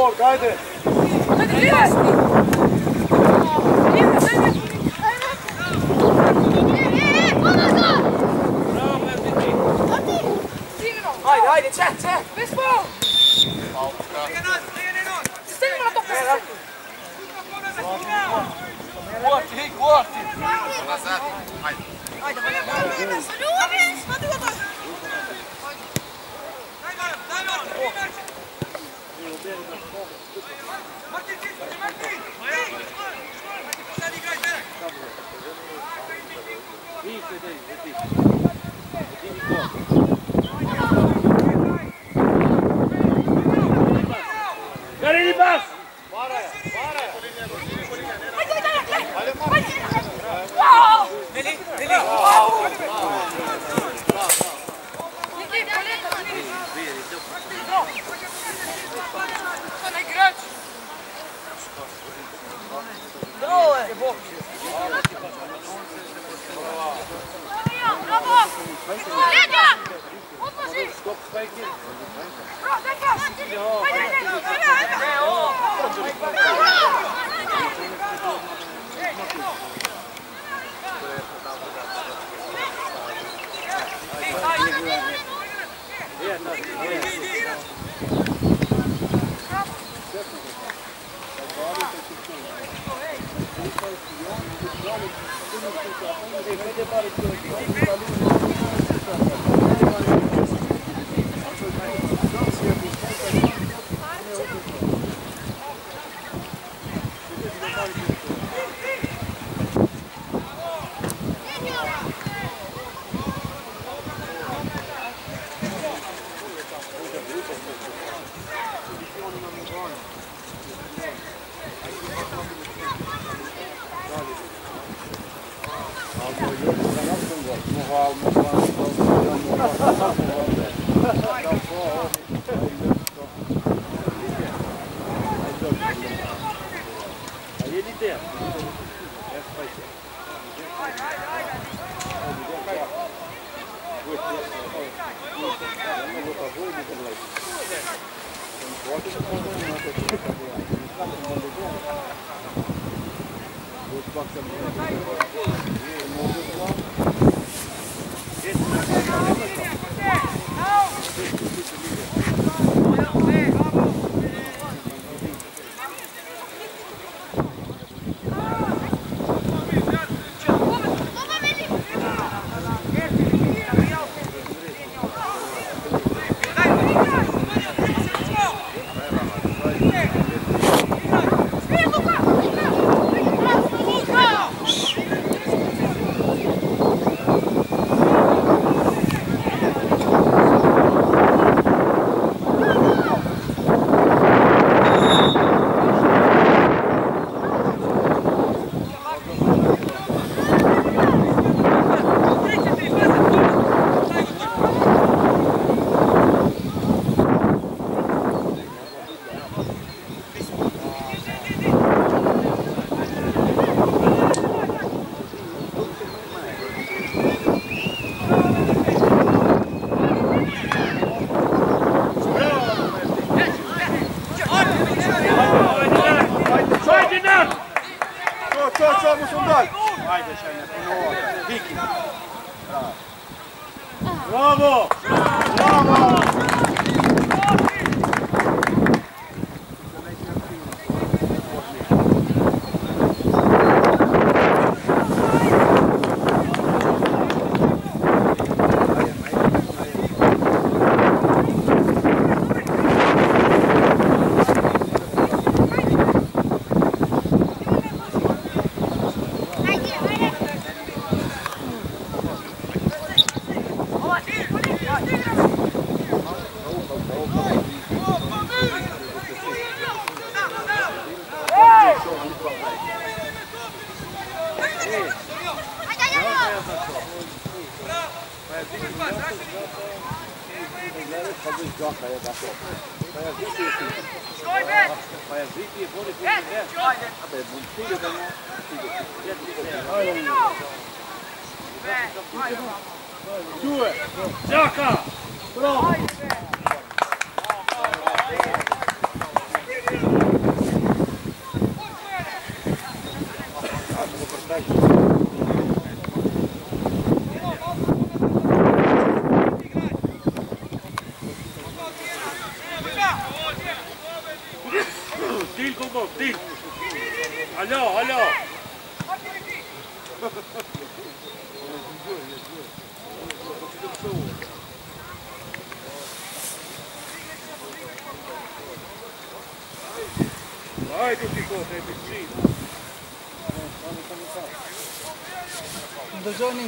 Fatma, Borg, Иди, иди, иди. Иди, Николай.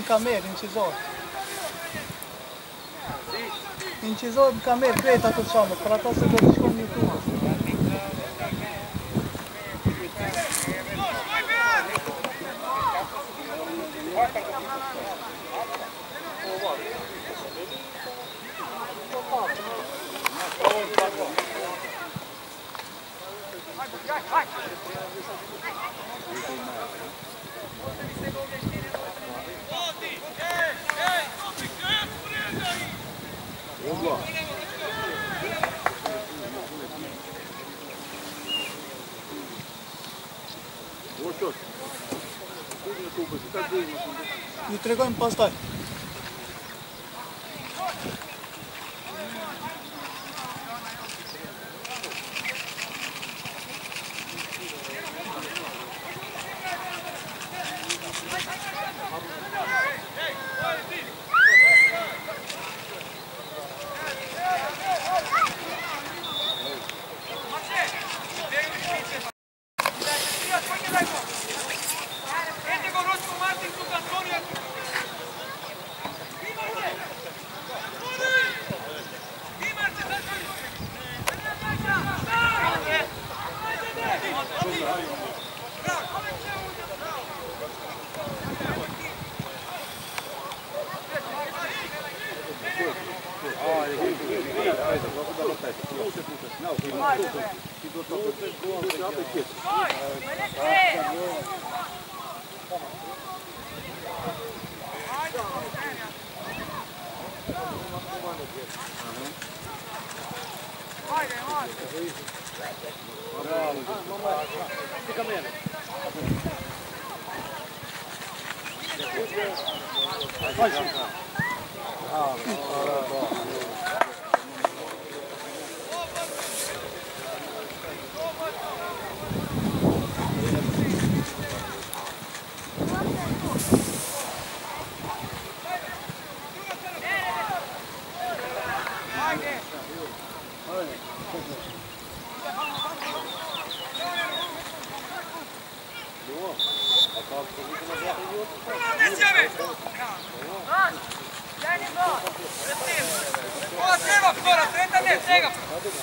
në kamerë, në qizor. Në qizor në kamerë, kreta të shamë, për ato se do të Fica menos. Vai, Chico. Bravo, bravo, bravo. Ja ne mogu. Ja ne mogu. Ja ne mogu. Ja ne ne mogu.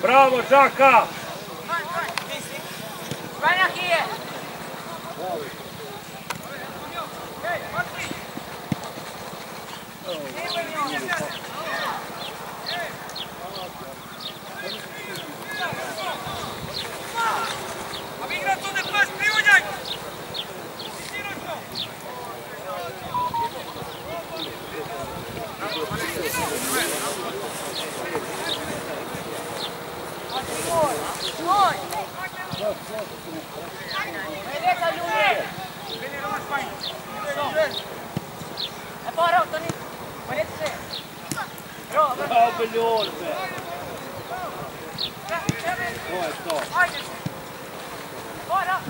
Bravo, Žaka! Vai aqui! Vai aqui! Vai aqui! Ой, что? Ой, Ой, да.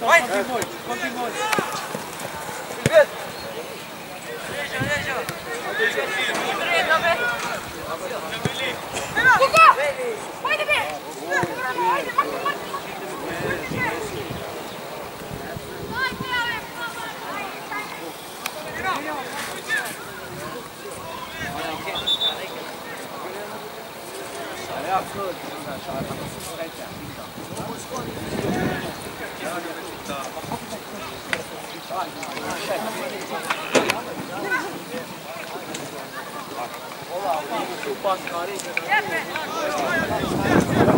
Vai! Continue, continue. Привет! Лежа, лежа. Кука! Пойди, бей! Пойди, пойди, пойди! Ja, gut. Schade, dass es das Wetter ist.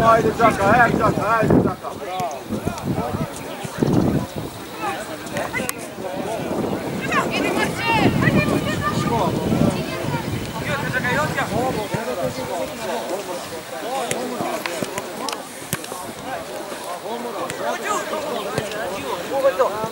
Haydi Caka, haydi Caka, haydi Caka. Bravo. Hadi Caka, yok ya. 또.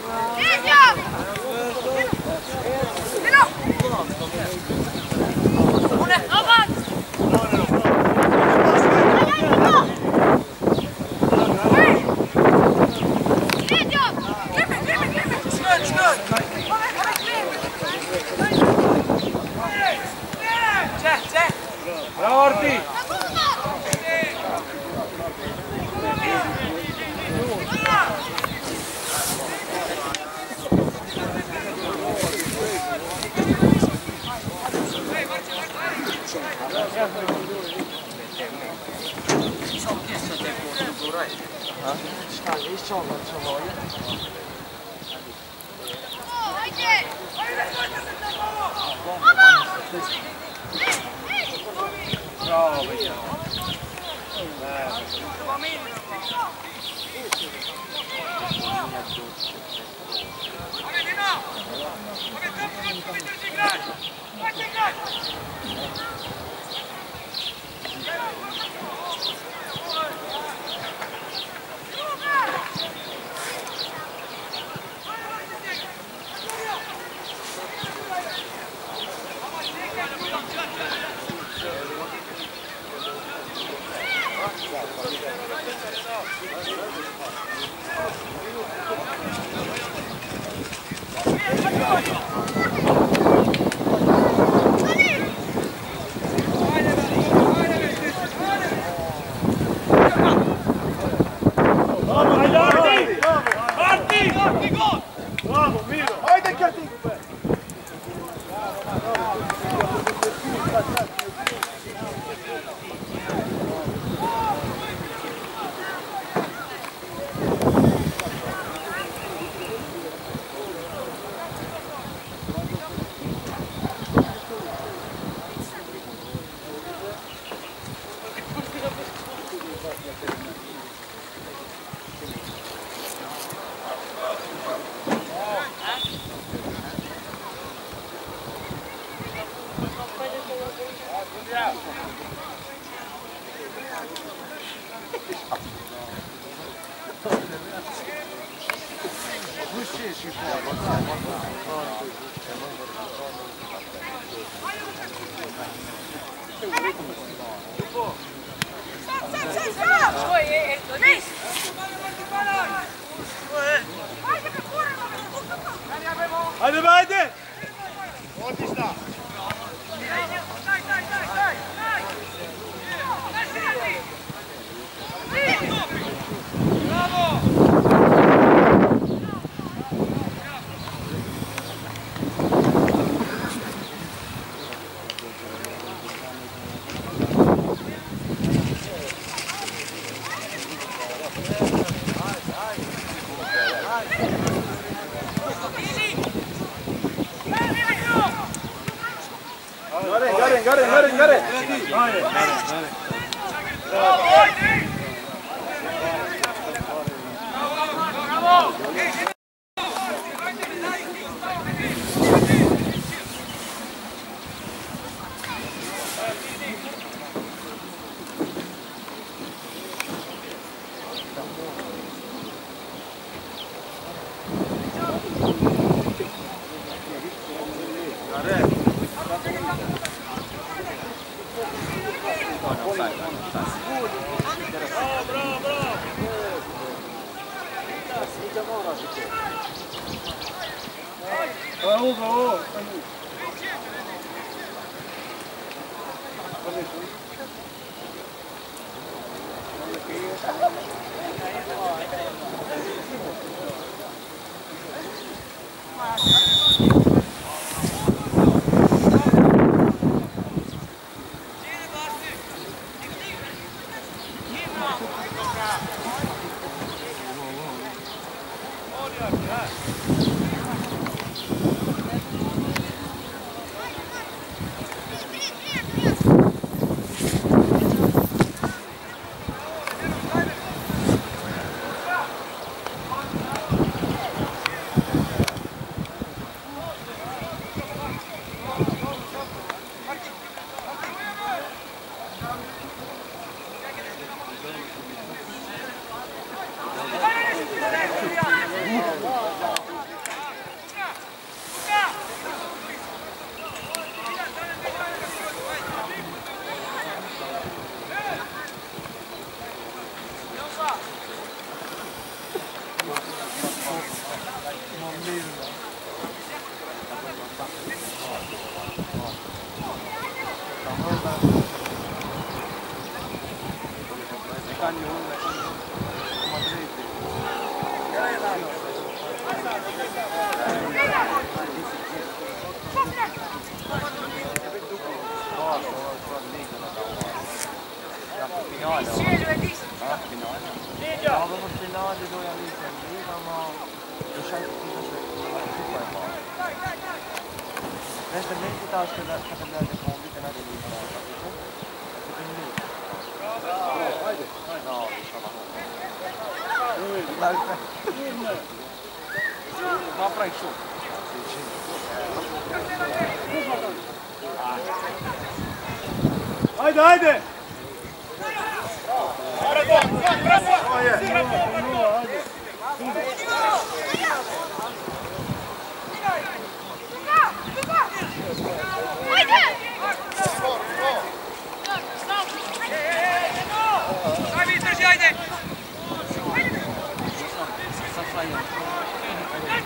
after that.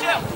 Jim, Jim.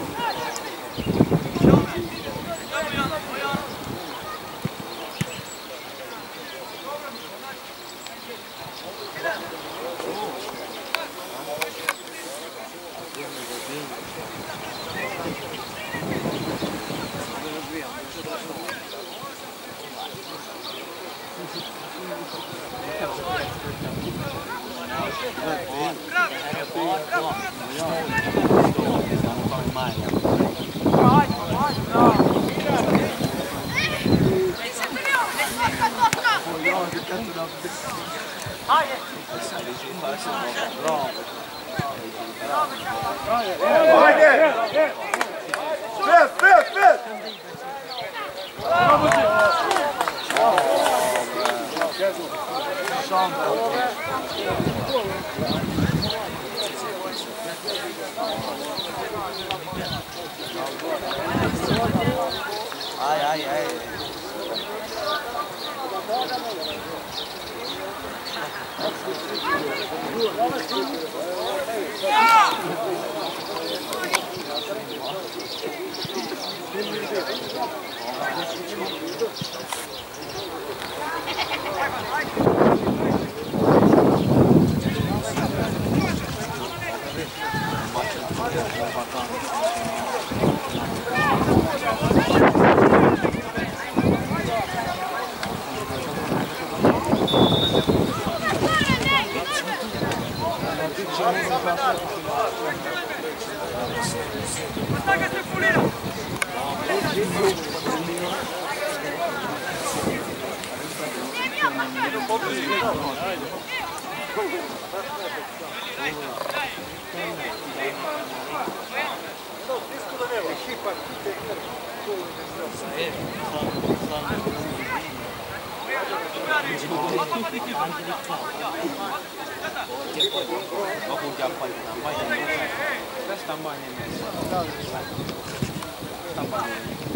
Tambahin. Tambahin.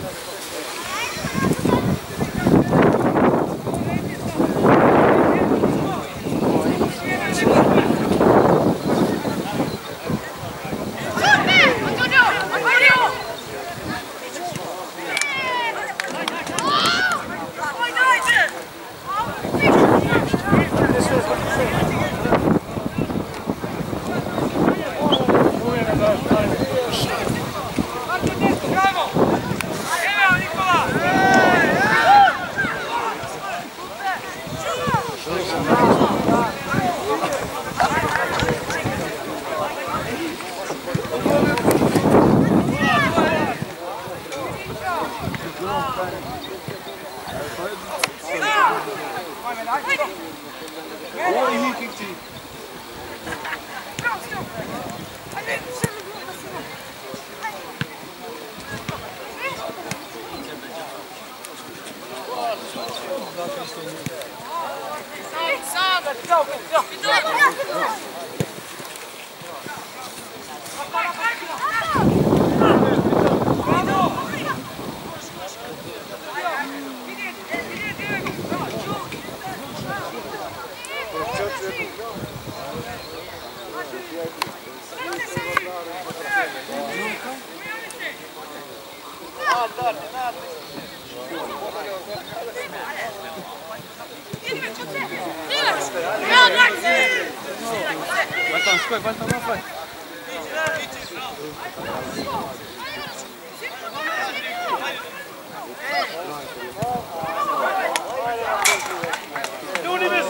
Nu ni vill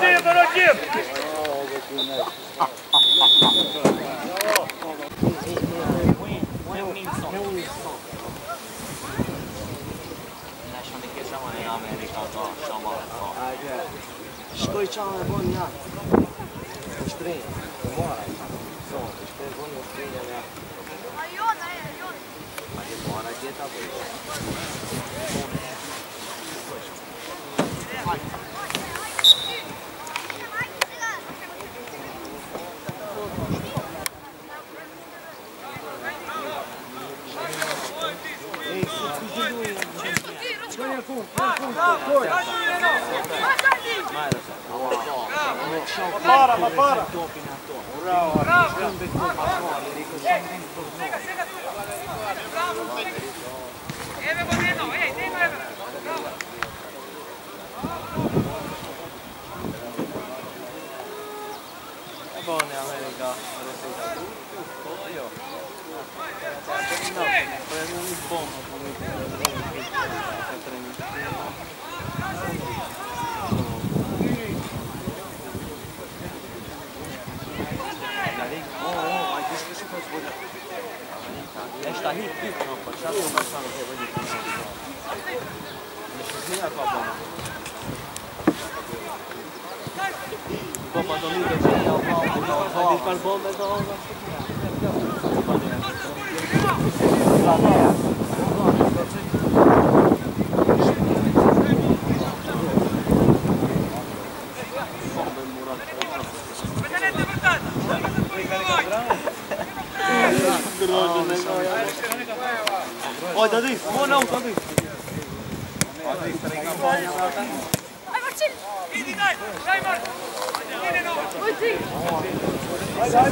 Po, shama, po. Ajde. Shkoj qanë e bon një. Në shtrejnë, në marë. So, në shtrejnë bon në shtrejnë e A jon, a jon. A jon, a gjeta, po. Para, ma para! Bravo! Bravo! Sega, sega tu! Bravo! Evo, Bojeno, ej, nema Evo! Bravo! Buone America, lo sei tu, tutto io. No, prendiamo il bombo, come ti prendo il Šta hi ti? No, pa šta ti baš samo te vodi. Ne shihina pa pa. Po pa do mi vetë ja pa pa pa di par bombe do ona. Ja. Pa di. Ja. Oj, da dit! Buon auto, da dit! Vai Marcelo! Vedi dai! Dai Marco! Vieni no! Vai sì! Sai,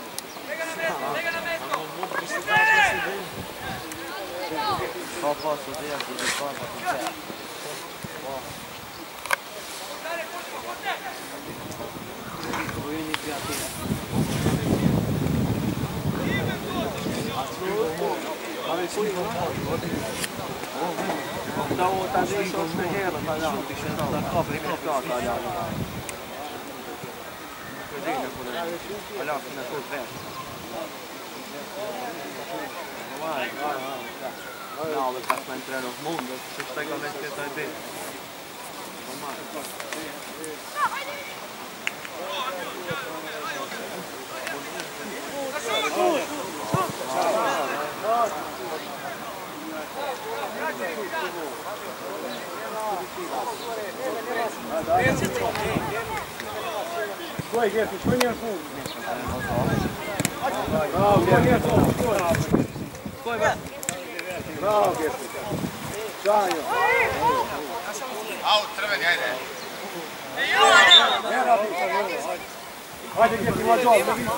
ti fa torna sul Vista, vista! Non posso dire che di qua ma c'è. Vieni qui a te. Stavo adesso a spiegare, ma no, ti sento da coppa, è copiata agli altri. Vedete quello? Allora, fino a sul verso. Vai, vai, vai. No, perché Bravo, Gešnik. Čajo. Au, crveni, ajde. Ne radi sa njegovom, hajde. Hajde, gdje ti mlađo, da vidite.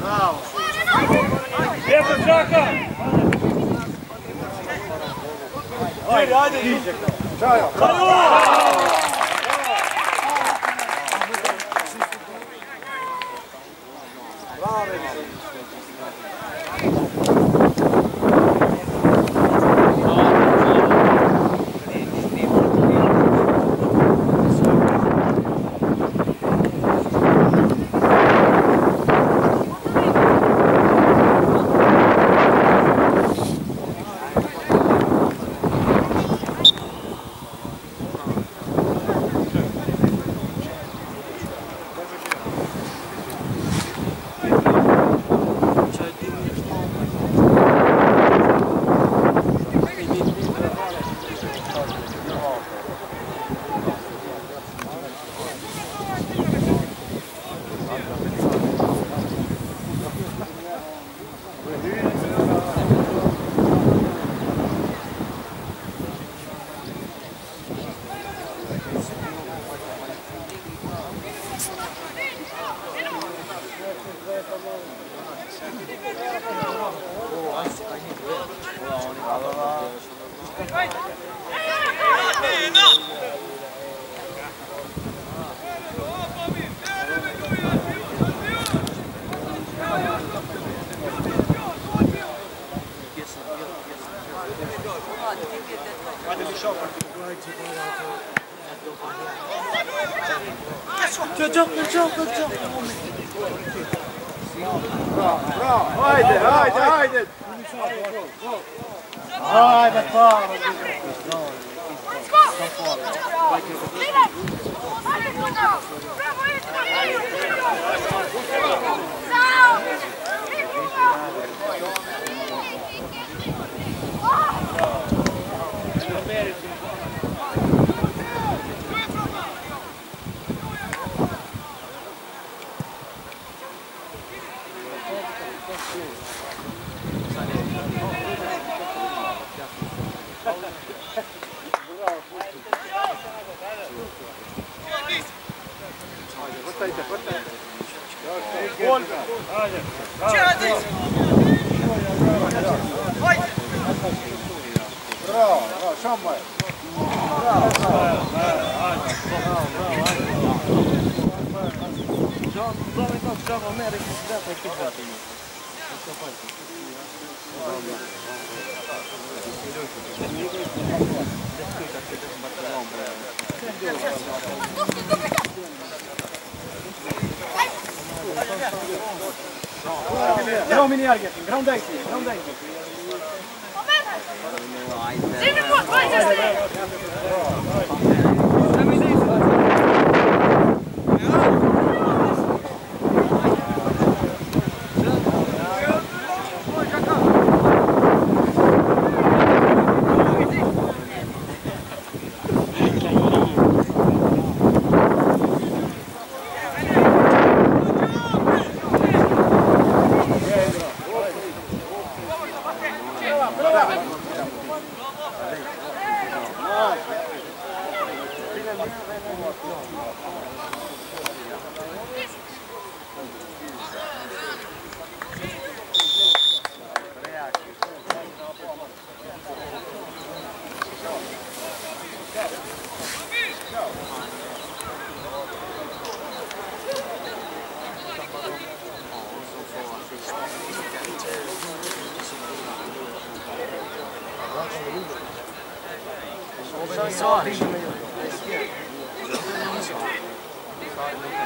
Bravo. Ajde, ajde, ajde. Čajo. Čajo. 走走走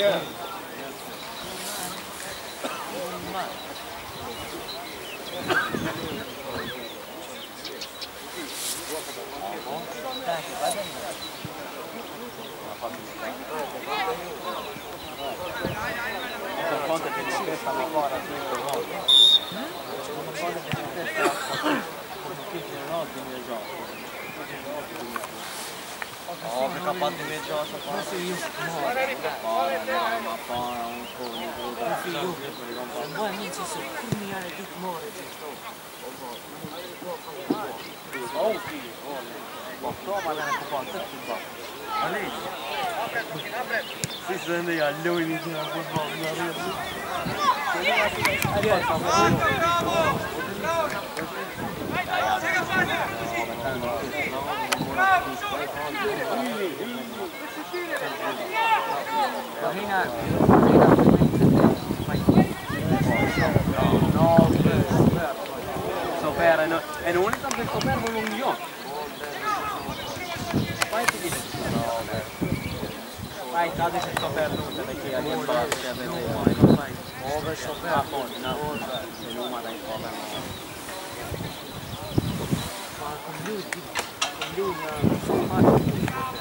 Yeah. conta que eles pensam agora, assim, meu irmão? Não conta que eles pensam, porque que não, meu irmão? Óbvio, capaz de medir uma Conseguiu. Conseguiu. Buon inizio su culminare di timore. Oh, Prova da ecco qua, tutti qua. Ma lei? Si sente che agli occhi di una curva una rete. Aiuto, bravo! Bravo! Vai, vai, sei capace! Così! è l'unica per coperlo non io vai ti dice vai date se sto perduto perché a me fa se avete mai non fai ove sto per a poi una volta se non ma dai come ma con lui другой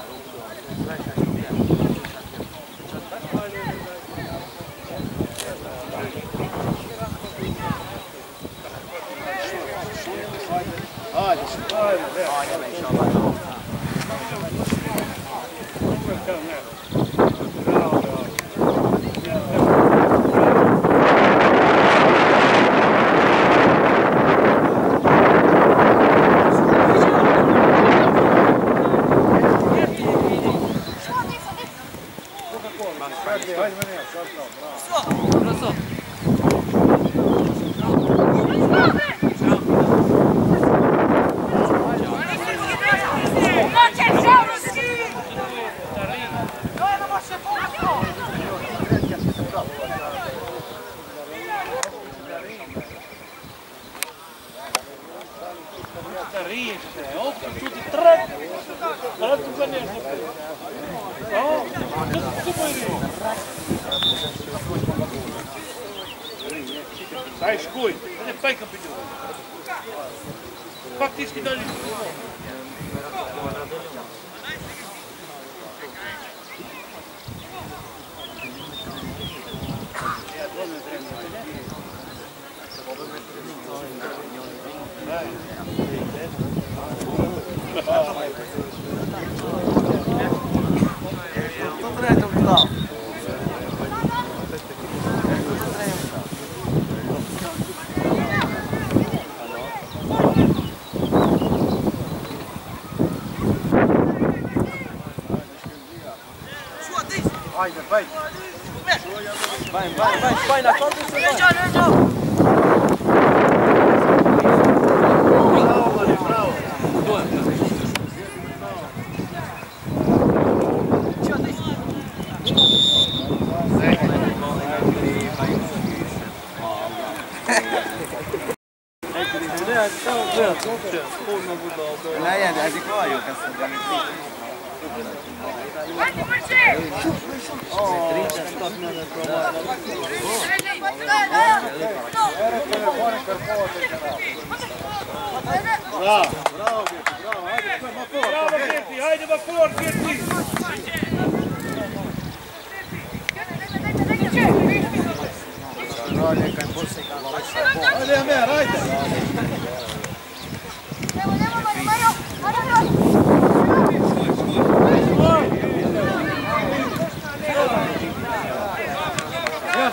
vai, vai, vai, vai, na copa você vai. Leandro, Leandro. Legyen, ezek valljuk ezt a Bravo, Gertie. Hajde, var kvar, Gertie. Ajde, Amer, ajde. Ja, Gertie, ajde, Amer.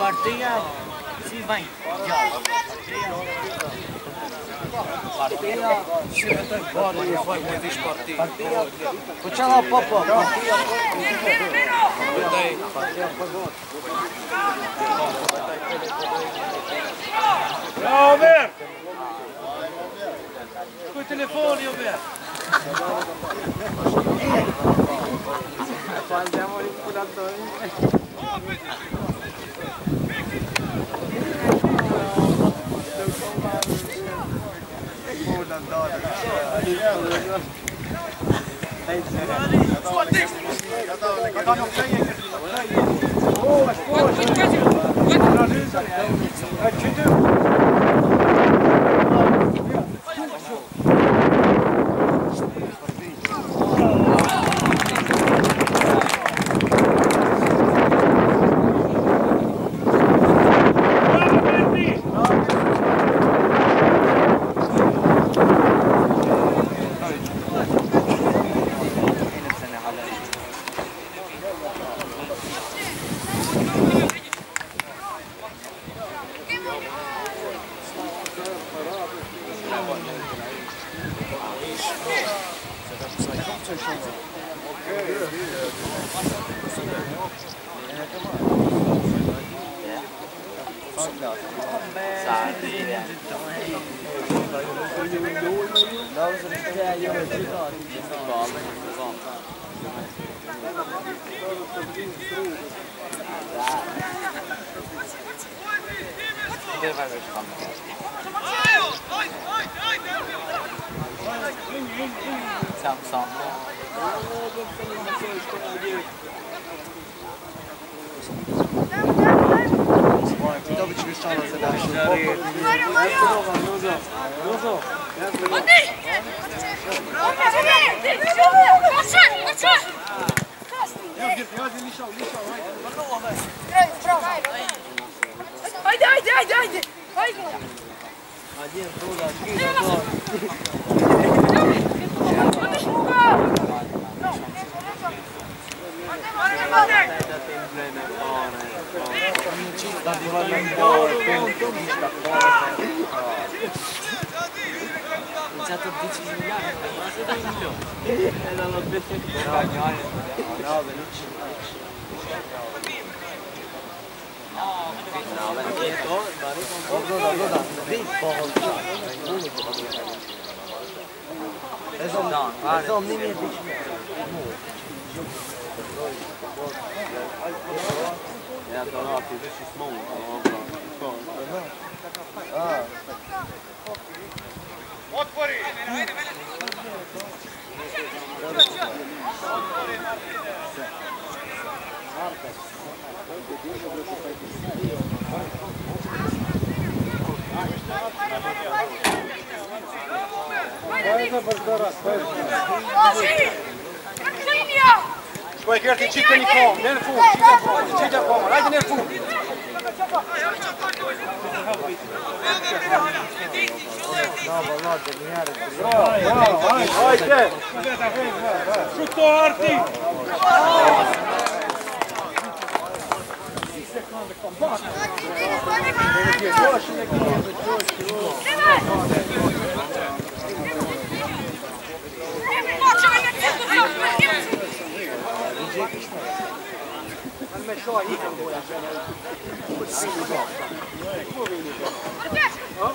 partida se vai. Partida Partia Bani, nu fac mai nici partii. Cu ce la papa? Partia Bani. Partia Bani. Ia, Omer! Cu telefon, Omer! Faldeam ori cu la doi. Hadi gidelim. Hadi gidelim. Otvori! Otvori! Ezom, ezom, nem érdik. Ja, to raki, wyszli smoły. A, Otvori! Loži! Linija! Škoj, Gerti, čita nikom, ne na fut, من مشروع ليكم هو عشان عيني فوق مو عيني فوق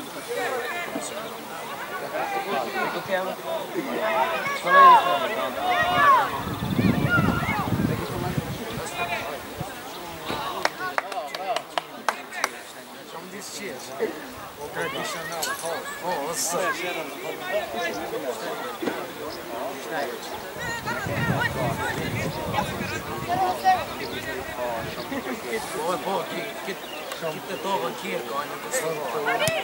gledaj! Neno, Neno! Ovo je bo, kit, kit toga kirka, on je ko slovo. Tu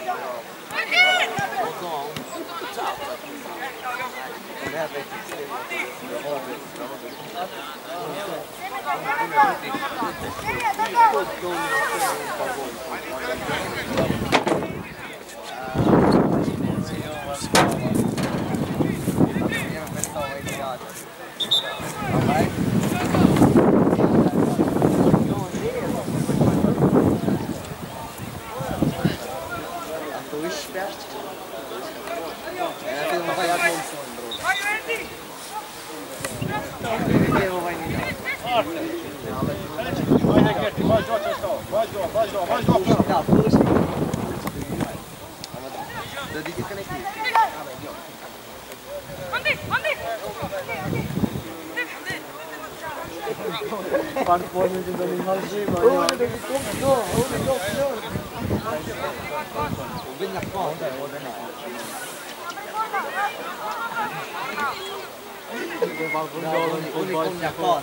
哦。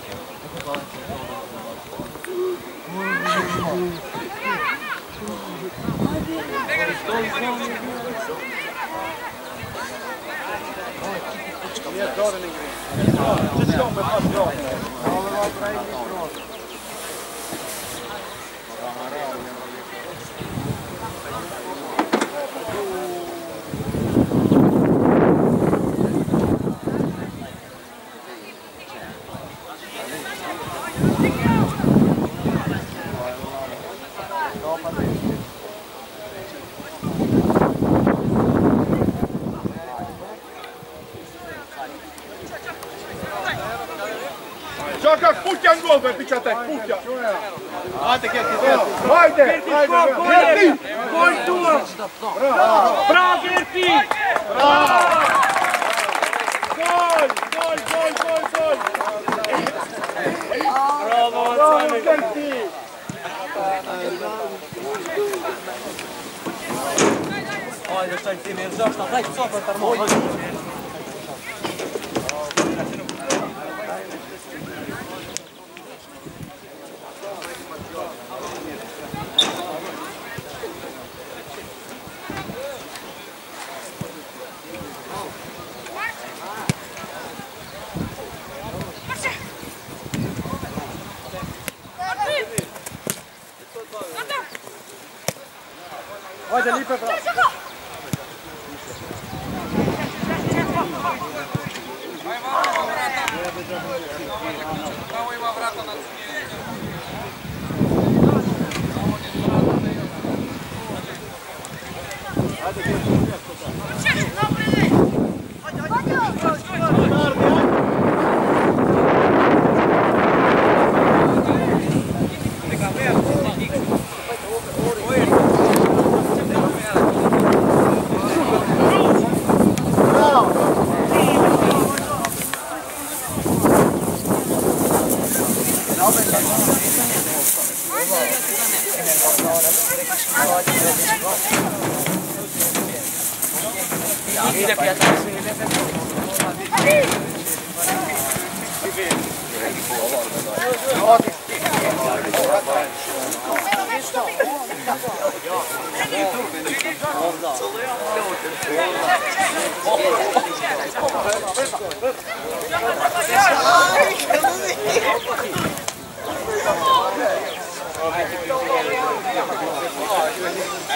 gol për piqa tek, putja. Hajde, kjeti, kjeti. Hajde, hajde. Gol tua. Bravo, kjeti. Bravo. Gol, gol, gol, gol, gol. Bravo, Bravo, kjeti. Hajde, shtajnë ti mirë, shtajnë, shtajnë, shtajnë, shtajnë, shtajnë, Vai lì per... Чех, нам привет! Пойдем! Пойдем!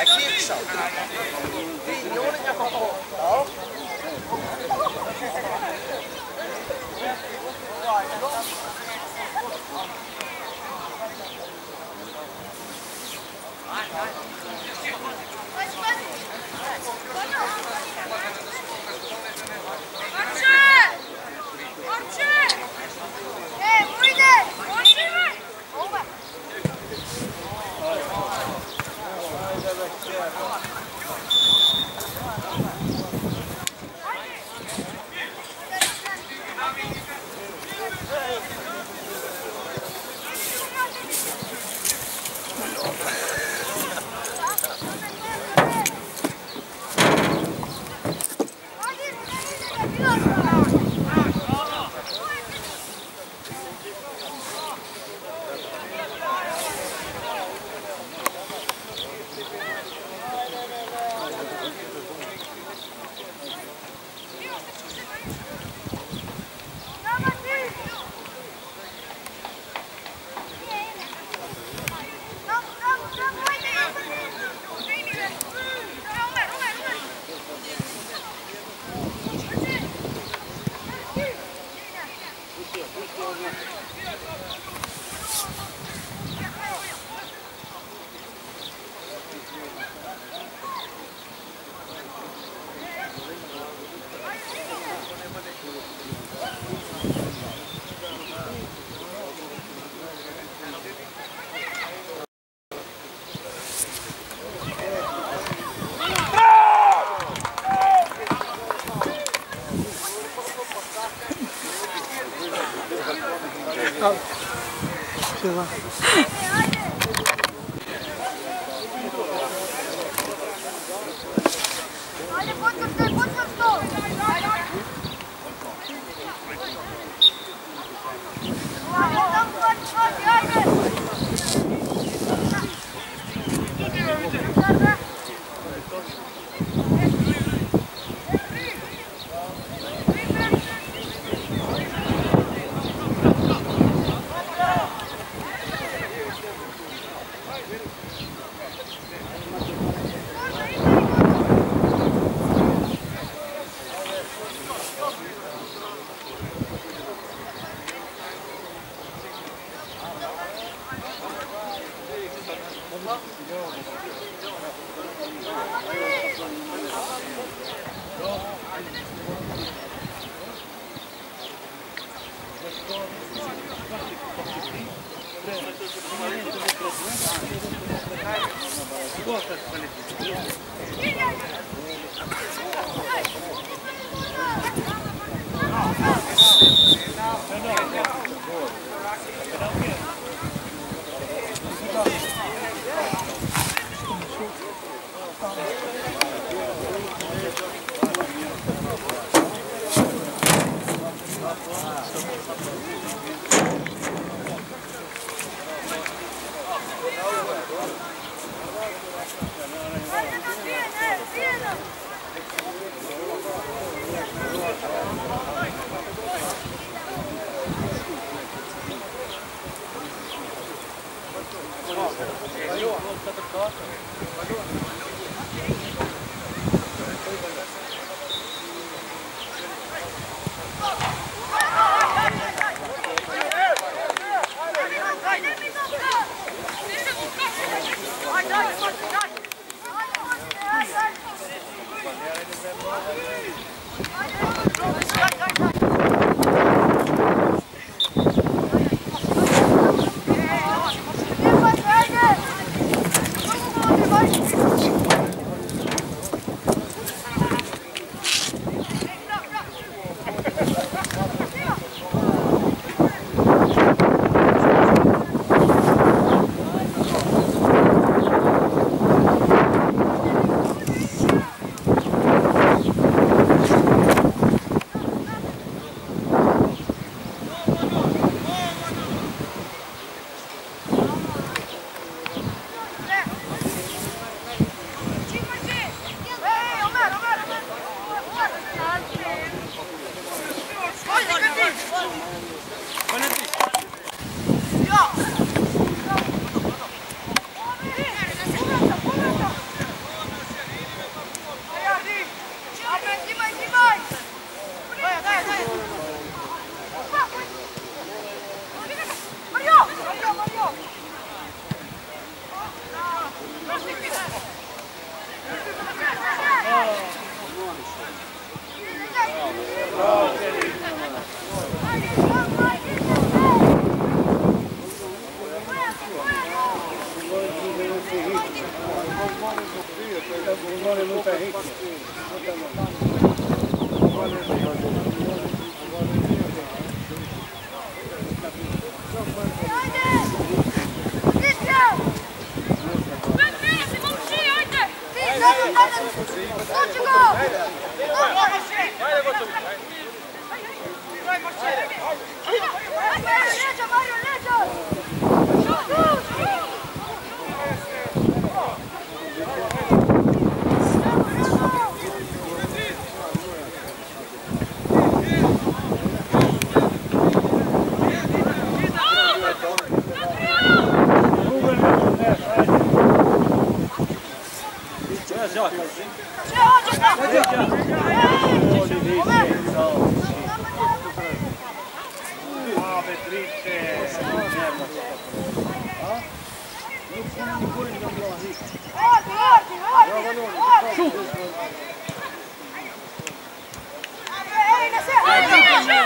Dzwonienie. Hadi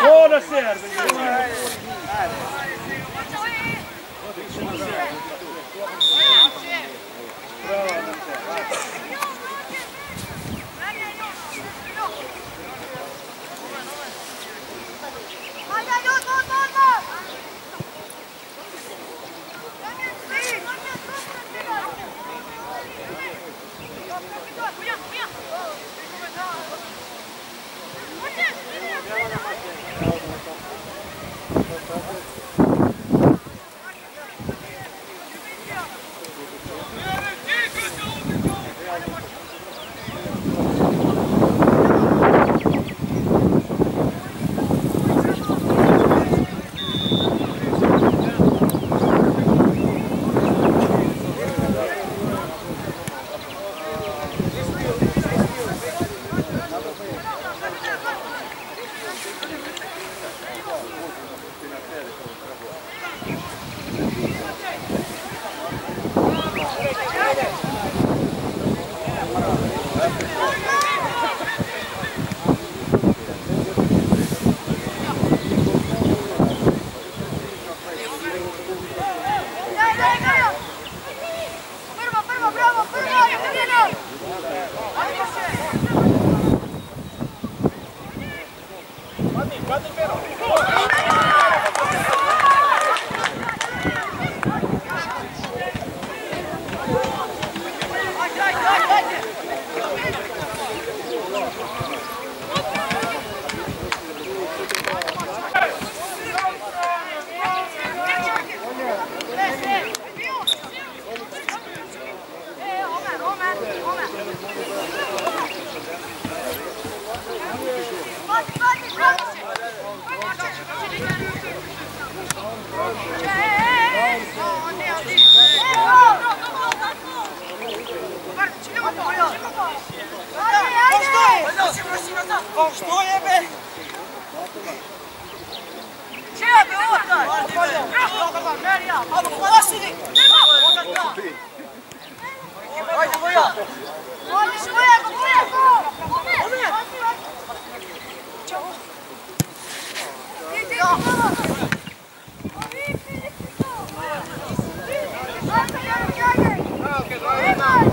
Buona serve! Thank Postojeme! Čija bi otak? Merija! Amo posili! Nema! Otak da! Ajde moja! Vodiš moja, go preko! Ome! Ome! Čao! Idi, idi, Ovi, Filipico! Ovi, Filipico! Ovi, Filipico!